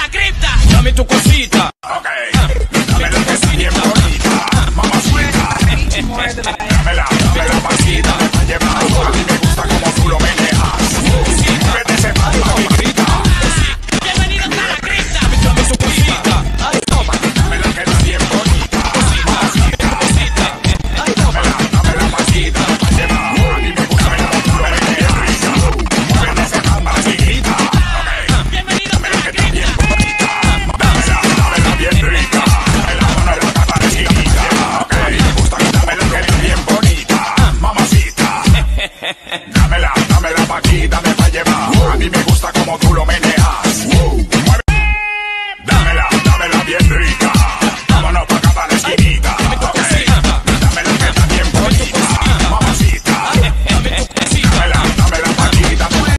la cripta. Dame tu cosita. mí me gusta como tú lo meneas.